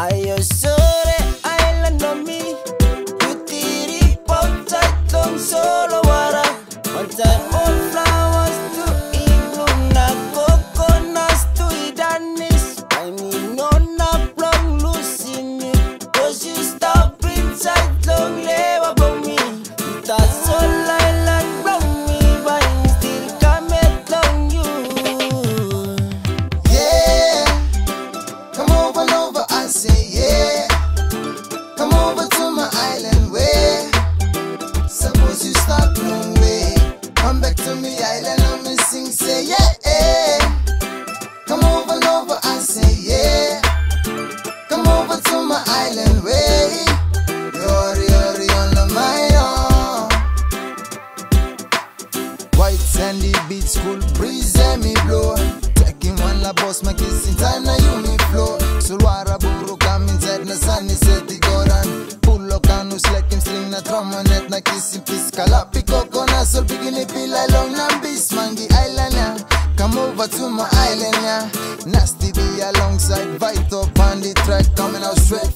Ayosore, I love me. You tiri, pop tight, long so. Lost my kissing time na uniflow. Sulwara burro kamin zed na sani seti goran Pullo kanu slekim string na tromanet na kissing on Lapi koko na sol feel like long nam bis mangi island ya Come over to my island ya Nasty Bee alongside Vyto on the track coming out straight